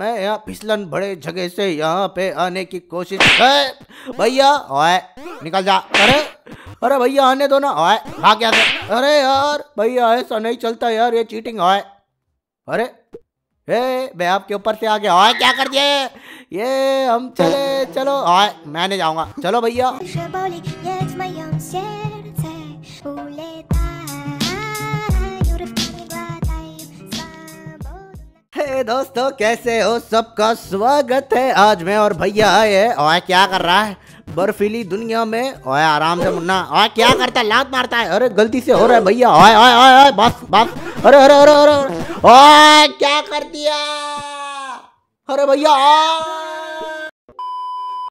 मैं यहाँ फिसलन बड़े जगह से यहाँ पे आने की कोशिश है। भैया ओए निकल जा। अरे अरे भैया, आने दो ना। ओए भाग क्या अरे यार, भैया, ऐसा नहीं चलता यार, ये चीटिंग ओए अरे, ए, मैं आपके ऊपर से आ गया ओए क्या कर ये? ये, हम चले, चलो ओए मैं नहीं जाऊँगा। चलो भैया। दोस्तों, कैसे हो? सबका स्वागत है आज मैं और भैया आए हैं। और क्या कर रहा है? बर्फीली दुनिया में। ओए, आराम से मुन्ना। ओए, क्या करता है? लात मारता है। अरे, गलती से हो रहा है भैया। ओए ओए ओए ओए, बस बस। अरे अरे अरे अरे ओए, क्या कर दिया? अरे भैया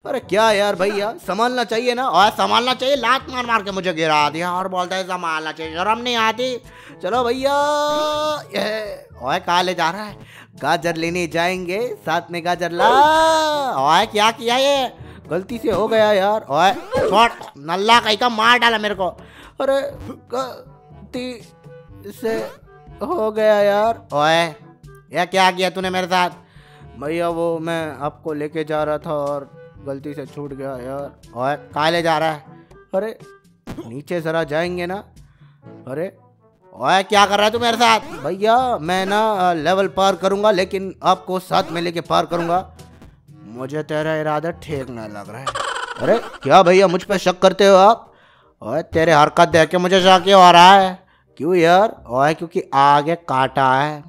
अरे, क्या यार भैया? संभालना चाहिए ना? और संभालना चाहिए। लात मार मार के मुझे गिरा दिया। और बोलता है, संभालना चाहिए। शर्म नहीं आती। चलो भैया ओए, कहाँ ले जा रहा है? गाजर लेने जाएँगे साथ में गाजर ला। ओए क्या किया ये? गलती से हो गया यार। ओए छोड़। नल्ला कहीं का मार डाला मेरे को। अरे गलती से हो गया यार। ओए यह क्या किया तूने मेरे साथ? भैया वो मैं आपको लेके जा रहा था और गलती से छूट गया यार। और कहाँ ले जा रहा है? अरे नीचे जरा जाएँगे ना। अरे ओए, क्या कर रहा है तू मेरे साथ? भैया, मैं ना लेवल पार करूँगा, लेकिन आपको साथ में लेके पार करूँगा। मुझे तेरा इरादा ठीक नहीं लग रहा है। अरे, क्या भैया, मुझ पर शक करते हो आप? ओए, तेरे हरकत देख के मुझे शक आ रहा है? क्यों यार? ओए, क्योंकि आगे काटा है।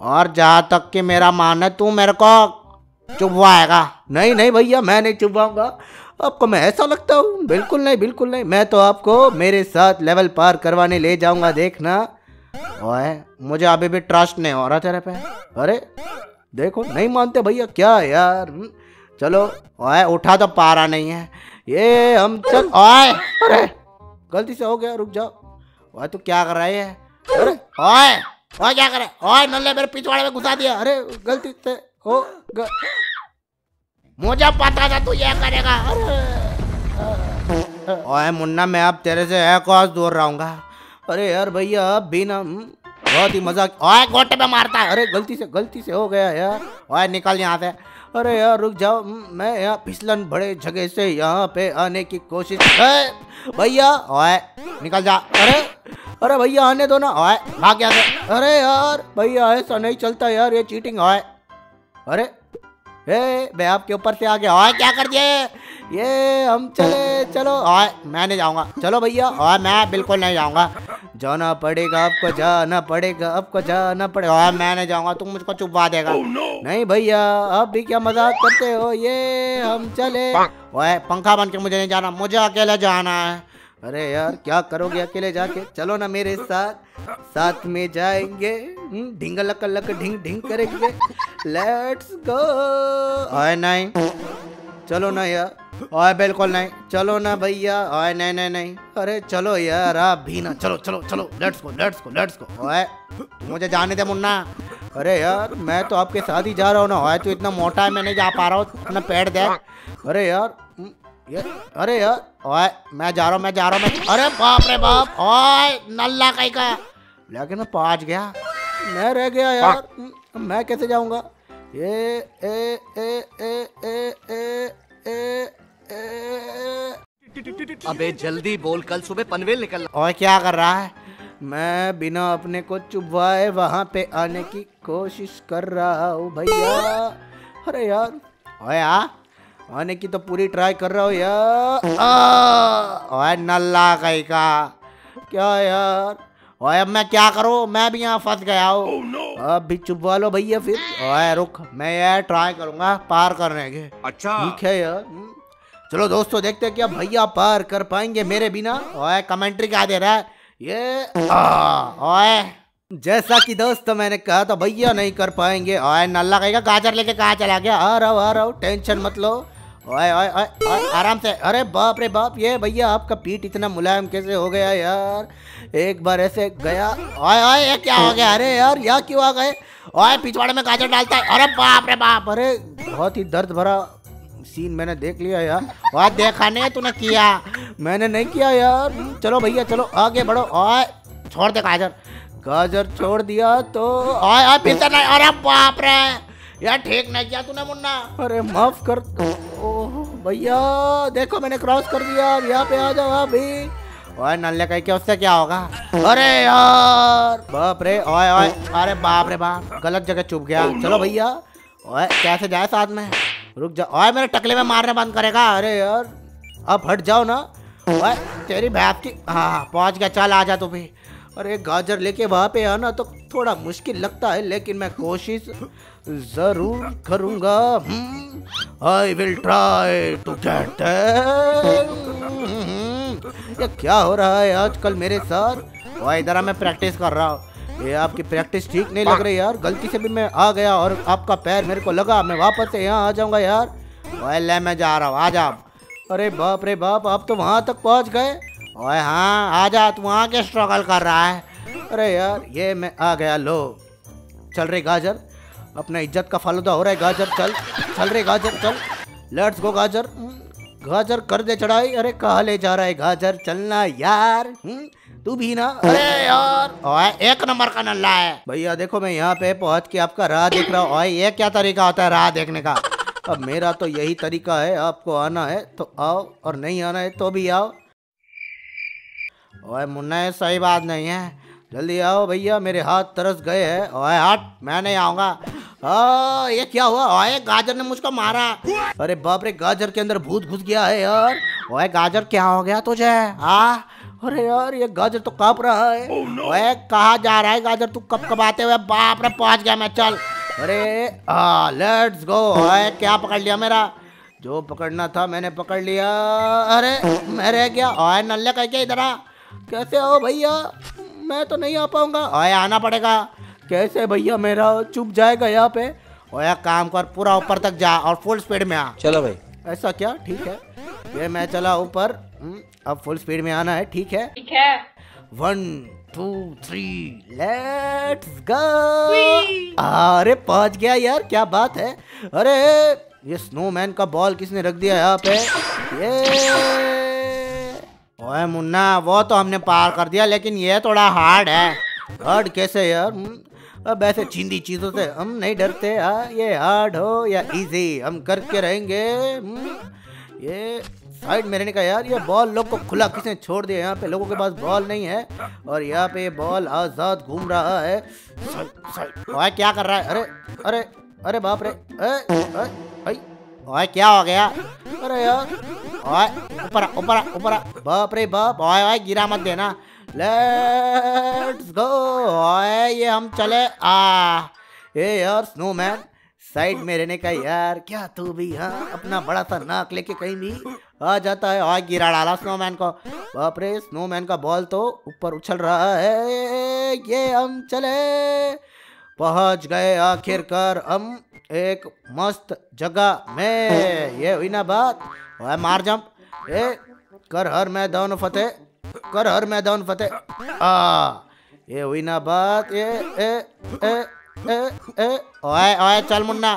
और जहाँ तक कि मेरा मान है, तू मेरे को चुपवाएगा नहीं नहीं भैया, मैं नहीं चुपवाऊँगा आपको मैं ऐसा लगता हूँ? बिल्कुल नहीं बिल्कुल नहीं। मैं तो आपको मेरे साथ लेवल पार करवाने ले जाऊँगा देखना। ओए मुझे अभी भी ट्रस्ट नहीं हो रहा तेरे पे। अरे देखो नहीं मानते भैया क्या यार? हम्म, चलो ओए उठा तो पारा नहीं है। ये हम चल ओए अरे गलती से हो गया रुक जाओ। ओए तू क्या कर रहा है? अरे ओए ओए क्या कर रहा है? ओए नल्ले मेरे पिछवाड़े में घुसा दिया। अरे गलती से हो. मुझे पता था तू ये करेगा। ओए मुन्ना मैं अब तेरे से एक और दूर रहूँगा अरे यार भैया अब भी ना हम्म, बहुत ही मज़ाक। ओए गोटे पे मारता है। अरे गलती से गलती से हो गया यार। ओए निकल यहाँ से। अरे यार रुक जाओ हम्म, मैं यहाँ फिसलन बड़े जगह से यहाँ पे आने की कोशिश भैया ओए निकल जा। अरे अरे भैया आने दो ना। ओए भाग से। अरे यार भैया ऐसा नहीं चलता यार ये चीटिंग ओए। अरे ए मैं आपके ऊपर से आ गया। ओए क्या कर दिया ये? हम चले चलो। ओए मैं नहीं जाऊँगा। चलो भैया ओए मैं बिल्कुल नहीं जाऊँगा। जाना पड़ेगा आपको जाना पड़ेगा आपको जाना पड़ेगा। ओए मैं नहीं जाऊँगा तुम मुझको चुपवा देगा। नहीं भैया आप भी क्या मज़ाक करते हो? ये हम चले। ओए पंखा बन के मुझे नहीं जाना मुझे अकेले जाना है। अरे यार क्या करोगे अकेले जाके? चलो ना मेरे साथ। साथ में जाएँगे। हम्म, ढिंग लक लक ढिंग ढिंग करेंगे। लेट्स गो ओए नहीं। चलो ना यार। ओए बिल्कुल नहीं। चलो ना भैया। ओए नहीं नहीं नहीं। अरे चलो यार आप भी ना। चलो चलो चलो। Let's go let's go let's go ओए मुझे जाने दे मुन्ना। अरे यार मैं तो आपके साथ ही जा रहा हूँ ना। ओए तो इतना मोटा है मैं नहीं जा पा रहा हूँ। अपना पेड़ दे अरे यार ये अरे यार ओए मैं जा रहा हूँ मैं जा रहा हूँ मैं अरे बाप रे बाप ओए नल्ला कहीं का। लेकिन मैं पहुँच गया। मैं रह गया यार। हम्म, मैं कैसे जाऊँगा? ये ए ए ए ए ए ए ए अबे जल्दी बोल कल सुबह पनवेल निकल और क्या कर रहा है? मैं बिना अपने को चुपवाए वहाँ पे आने की कोशिश कर रहा हूँ भैया। अरे यार। ओए आ आने की तो पूरी ट्राई कर रहा हूँ यार ओए नल्ला कहीं का। क्या यार? ओए अब मैं क्या करूँ? मैं भी यहाँ फंस गया हूँ। Oh, no. अब भी चुपवा लो भैया फिर। ओए रुक मैं यार ट्राई करूँगा पार करने के। अच्छा। ठीक है यार। हम्म। चलो दोस्तों देखते हैं क्या भैया पार कर पाएँगे मेरे बिना। ओए कमेंट्री क्या दे रहा है? ये ओए। जैसा कि दोस्त मैंने कहा था भैया नहीं कर पाएँगे। ओए नल्ला कहेगा गाजर लेके कहा चला गया? आ रहा आ रहा टेंशन मत लो। ओए ओए ओए आराम से। अरे बाप रे बाप, ये भैया आपका पीठ इतना मुलायम कैसे हो गया यार? एक बार ऐसे गया। ओए ओए, ये क्या हो गया? अरे यार, यहाँ क्यों आ गए? ओए, पिछवाड़े में गाजर डालता है। अरे बाप रे बाप, अरे बहुत ही दर्द भरा सीन मैंने देख लिया यार। और देखा नहीं तूने किया। मैंने नहीं किया यार। चलो भैया, चलो आगे बढ़ो। ओए, छोड़ दे गाजर। गाजर छोड़ दिया तो ओए ओए से नहीं। अरे बाप रे, यार, ठीक नहीं किया तूने मुन्ना। अरे माफ़ कर। भैया, देखो मैंने क्रॉस कर दिया, अब यहाँ पे आ जाओ अभी ओए, नल्ले कहीं के उससे क्या होगा? अरे यार! बाप रे, ओए ओए, अरे बाप रे बाप, गलत जगह चुप गया। चलो भैया, ओए, कैसे जाए साथ में? रुक जा, ओए, मेरे टकले में मारने बंद करेगा। अरे यार, अब हट जाओ ना। ओए, तेरी भैंस की हाँ पहुँच गया, चल आ जा तू भी। अरे गाजर लेके वहाँ पे आना तो थोड़ा मुश्किल लगता है, लेकिन मैं कोशिश ज़रूर करूँगा। I will try to get ये क्या हो रहा है आजकल मेरे साथ? ओए इधर मैं प्रैक्टिस कर रहा हूँ। ये आपकी प्रैक्टिस ठीक नहीं लग रही यार। गलती से भी मैं आ गया और आपका पैर मेरे को लगा। मैं वापस से यहाँ आ जाऊँगा यार। ले मैं जा रहा हूँ, आ जाओ अरे बाप रे बाप, आप तो वहाँ तक पहुँच गए। ओए हाँ आ जा तू वहाँ के स्ट्रगल कर रहा है? अरे यार ये मैं आ गया लो। चल रही गाजर अपना इज़्ज़त का फालूदा हो रहा है गाजर चल। चल रही गाजर चल। लेट्स गो गाजर। गाजर कर दे चढ़ाई। अरे कहा ले जा रहा है गाजर? चलना यार हम्म, तू भी ना। अरे यार। ओए एक नंबर का नल्ला है। भैया देखो मैं यहाँ पे पहुँच के आपका राह देख रहा हूँ। ये क्या तरीका होता है राह देखने का? अब मेरा तो यही तरीका है आपको आना है तो आओ और नहीं आना है तो भी आओ। ओए मुन्ना ये सही बात नहीं है। जल्दी आओ भैया मेरे हाथ तरस गए हैं। ओए हट मैं नहीं आऊँगा। ये क्या हुआ? ओए गाजर ने मुझको मारा। अरे बाप रे गाजर के अंदर भूत घुस गया है यार। ओए गाजर क्या हो गया तुझे? आ? अरे यार ये गाजर तो काँप रहा है। ओए कहाँ जा रहा है गाजर? तू कब कब आते हुए? बाप रे पहुँच गया मैं चल। अरे आ लेट्स गो ओए क्या पकड़ लिया मेरा? जो पकड़ना था मैंने पकड़ लिया। अरे मैं रह गया। ओए नल्ले कह के इधर आ। कैसे हो भैया? मैं तो नहीं आ पाऊँगा। ओए आना पड़ेगा। कैसे भैया मेरा चुप जाएगा यहाँ पे? ओए काम कर पूरा ऊपर तक जा और फुल स्पीड में आ। चलो भाई। ऐसा क्या? ठीक है। ये मैं चला ऊपर। हम्म, अब फुल स्पीड में आना है ठीक है? ठीक है। One two three let's go अरे पहुँच गया यार क्या बात है? अरे ये स्नोमैन का बॉल किसने रख दिया यहाँ पे? ये! ओए मुन्ना वो तो हमने पार कर दिया लेकिन ये थोड़ा हार्ड है। हार्ड कैसे यार? अब ऐसे चींदी चीज़ों से हम नहीं डरते हाँ ये हार्ड हो या इजी हम करके रहेंगे हम्म, ये साइड में रहने का यार ये बॉल लोग को खुला किसने छोड़ दिया यहाँ पे लोगों के पास बॉल नहीं है और यहाँ पे बॉल आज़ाद घूम रहा है। साइड ओए क्या कर रहा है? अरे अरे अरे बाप रे ए, ए, आई, ओए क्या हो गया? अरे यार। ओए ऊपर ऊपर ऊपर बाप रे बाप ओए ओए गिरा मत देना। लेट्स गो ओए ये हम चले। आ ए यार स्नोमैन साइड में रहने का यार क्या तू भी हाँ अपना बड़ा सा नाक लेके कहीं भी आ जाता है? और गिरा डाला स्नोमैन को। बाप रे स्नोमैन का बॉल तो ऊपर उछल रहा है। ये हम चले। पहुँच गए आखिरकार हम। एक मस्त जगह में। ये हुई ना बात? मार जंप ए, कर हर मैदान फतेह, कर हर मैदान फतेह। आ, ये हुई ना बात? ये ए ए ए ए ओए ओए चल मुन्ना।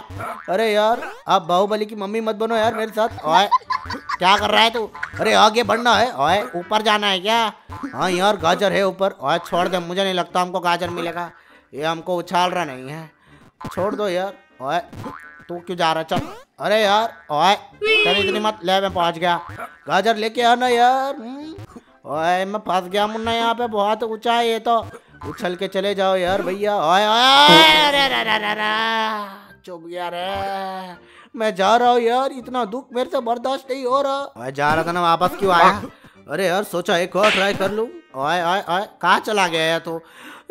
अरे यार, आप बाहुबली की मम्मी मत बनो यार मेरे साथ। ओए क्या कर रहा है तू? अरे आगे बढ़ना है। ओए ऊपर जाना है क्या? हाँ यार, गाजर है ऊपर। ओए छोड़ दे, मुझे नहीं लगता हमको गाजर मिलेगा। ये हमको उछाल रहा नहीं है। छोड़ दो यार। ओए, तू क्यों जा रहा चल। अरे यार, ओए चल इतनी मत ले, मैं पहुँच गया। गाजर लेके आना यार। ओए, मैं फंस गया मुन्ना यहाँ पे, बहुत ऊँचा है ये तो। उछल के चले जाओ यार भैया। ओए चुप गया रे मैं जा रहा हूँ यार, इतना दुख मेरे से बर्दाश्त नहीं हो रहा। मैं जा रहा था ना वापस, क्यों आया? अरे यार, सोचा एक और ट्राई कर लूँ। ओए ओए ओए कहाँ चला गया है तू?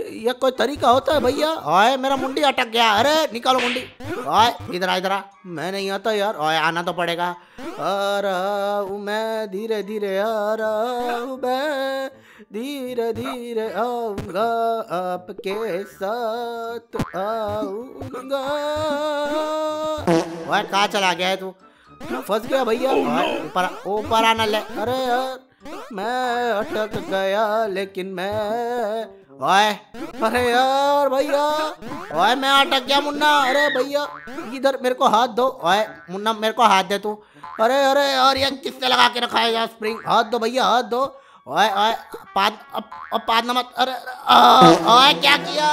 ये कोई तरीका होता है भैया? ओए मेरा मुंडी अटक गया। अरे निकालो मुंडी। ओए इधर आ इधर आ। मैं नहीं आता यार। ओए आना तो पड़ेगा। रहा मैं धीरे धीरे रहा मैं धीरे धीरे आऊँगा। आपके साथ आऊँगा। ओए कहाँ चला गया है तू? फंस गया भैया। ऊपर ऊपर आना ले। अरे यार। मैं अटक गया लेकिन मैं ओए अरे यार भैया ओए मैं अटक गया मुन्ना अरे भैया इधर मेरे को हाथ दो ओए मुन्ना मेरे को हाथ दे तू अरे अरे यार ये किससे लगा के रखा है यार स्प्रिंग हाथ दो भैया हाथ दो ओए ओए पाद अब अब पादना मत अरे अरे, ओए क्या किया?